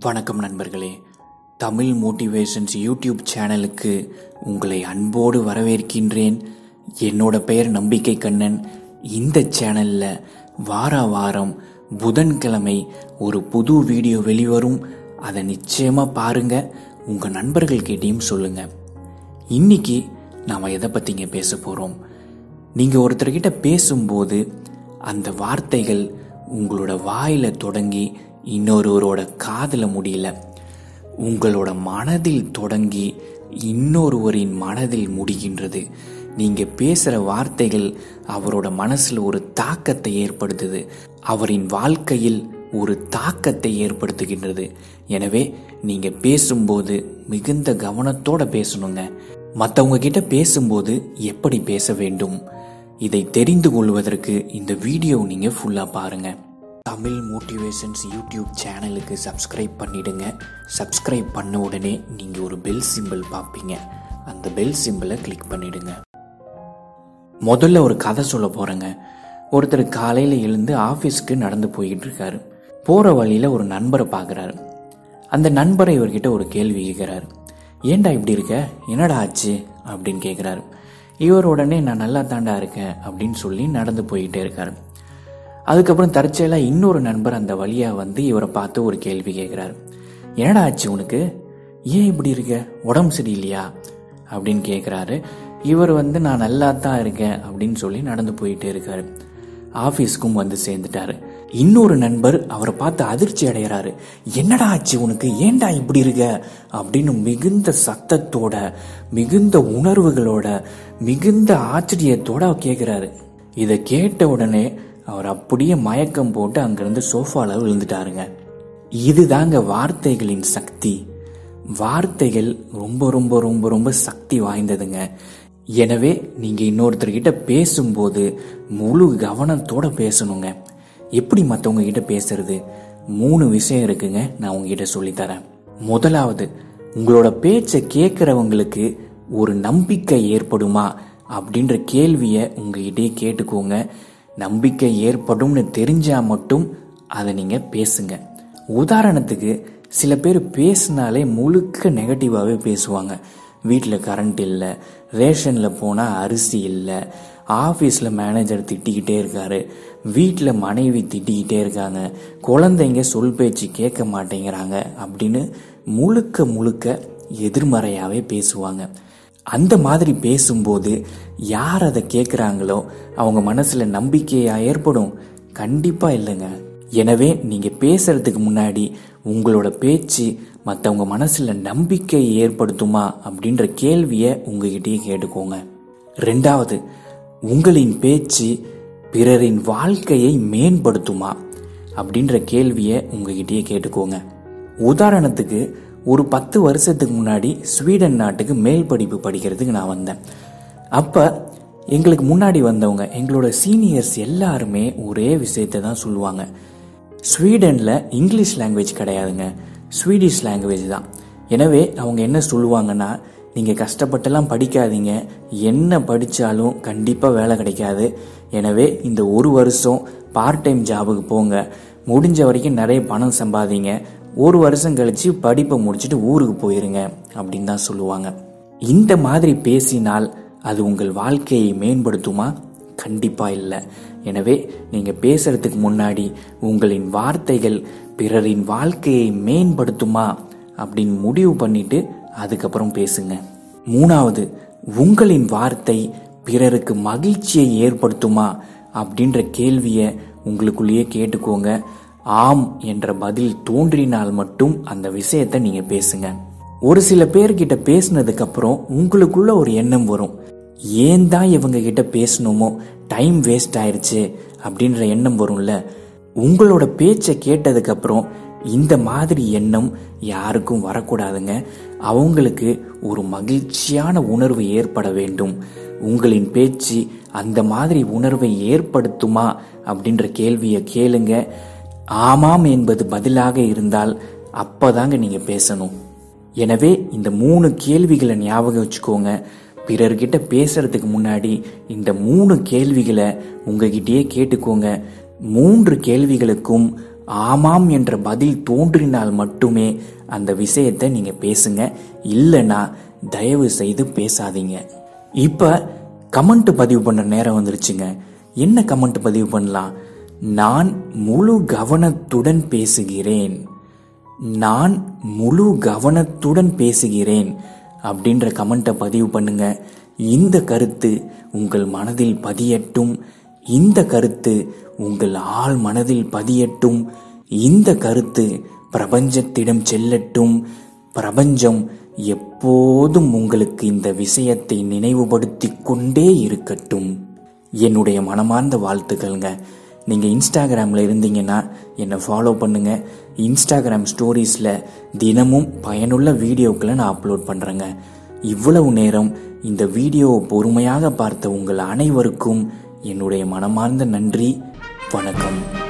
வணக்கம் நண்பர்களே. Tamil motivations YouTube சேனலுக்கு உங்களை அன்போடு வரவேற்கின்றேன். என்னோட பெயர் நம்பிக்கை கண்ணன். இந்த சேனலில் வார வாரம் புதன்கிழமை ஒரு புது வீடியோ வெளிவரும். அதை நிச்சயமாக பாருங்க. உங்கள் நண்பர்கள் கிட்டயும் சொல்லுங்க. இன்னைக்கு நாம் எதை பற்றிங்க பேச போகிறோம் நீங்கள் ஒருத்தர்கிட்ட பேசும்போது அந்த வார்த்தைகள் உங்களோட வாயில தொடங்கி இன்னொருவரோட காதுல முடியல. உங்களோட மனதில் தொடங்கி இன்னொருவரின் மனதில் முடிகின்றது. நீங்க பேசுற வார்த்தைகள் அவரோட மனசுல ஒரு தாக்கத்தை ஏற்படுத்துது. அவரின் வாழ்க்கையில் ஒரு தாக்கத்தை ஏற்படுத்துகின்றது. எனவே நீங்க பேசும்போது மிகுந்த கவனத்தோட பேசணுங்க. மற்றவங்க கிட்ட பேசும்போது எப்படி பேச வேண்டும்? இதை தெரிந்து கொள்வதற்கு இந்த வீடியோ நீங்க ஃபுல்லா பாருங்க. தமிழ் மோட்டிவேஷன்ஸ் யூடியூப் சேனலுக்கு சப்ஸ்கிரைப் பண்ணிவிடுங்க சப்ஸ்கிரைப் பண்ண உடனே நீங்கள் ஒரு பெல் சிம்பிள் பார்ப்பீங்க. அந்த பெல் சிம்பிளை கிளிக் பண்ணிவிடுங்க முதல்ல ஒரு கதை சொல்ல போகிறேங்க ஒருத்தர் காலையில் எழுந்து ஆஃபீஸ்க்கு நடந்து போய்கிட்டு இருக்காரு. போகிற வழியில் ஒரு நண்பரை பார்க்கறாரு. அந்த நண்பரை இவர்கிட்ட ஒரு கேள்வி கேட்குறாரு. ஏன்டா இப்படி இருக்க? என்னடா ஆச்சு? அப்படின்னு கேட்குறாரு. இவர் உடனே நான் நல்லா தாண்டா இருக்கேன் அப்படின்னு சொல்லி நடந்து போயிட்டே இருக்காரு. அதுக்கப்புறம் தற்செயலாக இன்னொரு நண்பர் அந்த வழியாக வந்து இவரை பார்த்து ஒரு கேள்வி கேட்குறாரு. என்னடா ஆச்சு உனக்கு? ஏன் இப்படி இருக்க? உடம்பு சரியில்லையா? அப்படின்னு கேட்குறாரு. இவர் வந்து நான் நல்லா தான் இருக்கேன் அப்படின்னு சொல்லி நடந்து போயிட்டே இருக்காரு. ஆஃபீஸ்க்கும் வந்து சேர்ந்துட்டாரு. இன்னொரு நண்பர் அவரை பார்த்து அதிர்ச்சி அடைகிறாரு. என்னடா ஆச்சு உனக்கு? ஏன்டா இப்படி இருக்க? அப்படின்னு மிகுந்த சத்தத்தோட மிகுந்த உணர்வுகளோட மிகுந்த ஆச்சரியத்தோட கேட்குறாரு. இதை கேட்ட உடனே அவர் அப்படியே மயக்கம் போட்டு அங்கிருந்து சோஃபால விழுந்துட்டாருங்க. இதுதாங்க வார்த்தைகளின் சக்தி. வார்த்தைகள் ரொம்ப ரொம்ப ரொம்ப ரொம்ப சக்தி வாய்ந்ததுங்க. எனவே நீங்க இன்னொருத்தர்கிட்ட பேசும்போது முழு கவனத்தோட பேசணுங்க. எப்படி மற்றவங்க கிட்ட பேசுறது? மூணு விஷயம் இருக்குங்க நான் உங்ககிட்ட சொல்லித்தரேன். முதலாவது உங்களோட பேச்சை கேட்குறவங்களுக்கு ஒரு நம்பிக்கை ஏற்படுமா? அப்படின்ற கேள்வியை உங்ககிட்டயே கேட்டுக்கோங்க. நம்பிக்கை ஏற்படும்னு தெரிஞ்சா மட்டும் அதை நீங்க பேசுங்க. உதாரணத்துக்கு சில பேர் பேசினாலே முழுக்க நெகட்டிவாகவே பேசுவாங்க. வீட்டில் கரண்ட் இல்லை ரேஷனில் போனால் அரிசி இல்லை ஆஃபீஸில் மேனேஜர் திட்டிக்கிட்டே இருக்காரு வீட்டில் மனைவி திட்டிக்கிட்டே இருக்காங்க குழந்தைங்க சொல் பேச்சு கேட்க மாட்டேங்கிறாங்க அப்படின்னு முழுக்க முழுக்க எதிர்மறையாகவே பேசுவாங்க. அந்த மாதிரி பேசும்போது யார் அதை கேட்குறாங்களோ அவங்க மனசில் நம்பிக்கையாக ஏற்படும். கண்டிப்பாக இல்லைங்க. எனவே நீங்கள் பேசுறதுக்கு முன்னாடி உங்களோட பேச்சு மற்றவங்க மனசில் நம்பிக்கை ஏற்படுத்துமா அப்படின்ற கேள்வியை உங்ககிட்டயே கேட்டுக்கோங்க. ரெண்டாவது உங்களின் பேச்சு பிறரின் வாழ்க்கையை மேம்படுத்துமா அப்படின்ற கேள்வியை உங்ககிட்டயே கேட்டுக்கோங்க. உதாரணத்துக்கு ஒரு பத்து வருஷத்துக்கு முன்னாடி ஸ்வீடன் நாட்டுக்கு மேல் படிப்பு படிக்கிறதுக்கு நான் வந்தேன். அப்போ எங்களுக்கு முன்னாடி வந்தவங்க எங்களோட சீனியர்ஸ் எல்லாருமே ஒரே விஷயத்தை தான் சொல்லுவாங்க. ஸ்வீடனில் இங்கிலீஷ் லாங்குவேஜ் கிடையாதுங்க. ஸ்வீடிஷ் லாங்குவேஜ் தான். எனவே அவங்க என்ன சொல்லுவாங்கன்னா நீங்கள் கஷ்டப்பட்டெல்லாம் படிக்காதீங்க. என்ன படித்தாலும் கண்டிப்பாக வேலை கிடைக்காது. எனவே இந்த ஒரு வருஷம் பார்ட் டைம் ஜாபுக்கு போங்க. முடிஞ்ச வரைக்கும் நிறைய பணம் சம்பாதிங்க. ஒரு வருஷம் கழிச்சு படிப்பை முடிச்சுட்டு ஊருக்கு போயிருங்க அப்படின்னு தான் சொல்லுவாங்க. இந்த மாதிரி பேசினால் அது உங்கள் வாழ்க்கையை மேம்படுத்துமா? கண்டிப்பாக இல்லை. எனவே நீங்கள் பேசுறதுக்கு முன்னாடி உங்களின் வார்த்தைகள் பிறரின் வாழ்க்கையை மேம்படுத்துமா? அப்படின்னு முடிவு பண்ணிட்டு அதுக்கப்புறம் பேசுங்க. மூணாவது உங்களின் வார்த்தை பிறருக்கு மகிழ்ச்சியை ஏற்படுத்துமா? அப்படின்ற கேள்வியை உங்களுக்குள்ளேயே கேட்டுக்கோங்க. ஆம் என்ற பதில் தோன்றினால் மட்டும் அந்த விஷயத்தை நீங்க பேசுங்க. ஒரு சில பேர்கிட்ட பேசினதுக்கு அப்புறம் உங்களுக்குள்ள ஒரு எண்ணம் வரும். ஏன் தான் இவங்க கிட்ட பேசணுமோ? டைம் வேஸ்ட் ஆயிருச்சு அப்படின்ற எண்ணம் வரும்ல. உங்களோட பேச்சை கேட்டதுக்கு அப்புறம் இந்த மாதிரி எண்ணம் யாருக்கும் வரக்கூடாதுங்க. அவங்களுக்கு ஒரு மகிழ்ச்சியான உணர்வு ஏற்பட வேண்டும். உங்களின் பேச்சு அந்த மாதிரி உணர்வை ஏற்படுத்துமா அப்படின்ற கேள்வியை கேளுங்க. ஆமாம் என்பது பதிலாக இருந்தால் அப்பதாங்க நீங்க பேசணும். எனவே இந்த மூணு கேள்விகளை ஞாபகம் வச்சுக்கோங்க. பிறர்கிட்ட பேசுறதுக்கு முன்னாடி இந்த மூணு கேள்விகளை உங்ககிட்டயே கேட்டுக்கோங்க. மூன்று கேள்விகளுக்கும் ஆமாம் என்ற பதில் தோன்றினால் மட்டுமே அந்த விஷயத்தை நீங்க பேசுங்க. இல்லைன்னா தயவு செய்து பேசாதீங்க. இப்ப கமெண்ட் பதிவு பண்ண நேரம் வந்துருச்சுங்க. என்ன கமெண்ட் பதிவு பண்ணலாம்? நான் முழு கவனத்துடன் பேசுகிறேன். நான் முழு கவனத்துடன் பேசுகிறேன் அப்படின்ற கமெண்ட்டை பதிவு பண்ணுங்க. இந்த கருத்து உங்கள் மனதில் பதியட்டும். இந்த கருத்து உங்கள் ஆள் மனதில் பதியட்டும். இந்த கருத்து பிரபஞ்சத்திடம் செல்லட்டும். பிரபஞ்சம் எப்போதும் உங்களுக்கு இந்த விஷயத்தை நினைவுபடுத்தி கொண்டே இருக்கட்டும். என்னுடைய மனமார்ந்த வாழ்த்துக்கள்ங்க. நீங்கள் இன்ஸ்டாகிராமில் இருந்தீங்கன்னா என்னை ஃபாலோ பண்ணுங்கள் இன்ஸ்டாகிராம் ஸ்டோரிஸில் தினமும் பயனுள்ள வீடியோக்களை நான் அப்லோட் பண்ணுறேங்க இவ்வளவு நேரம் இந்த வீடியோவை பொறுமையாக பார்த்த உங்கள் அனைவருக்கும் என்னுடைய மனமார்ந்த நன்றி. வணக்கம்.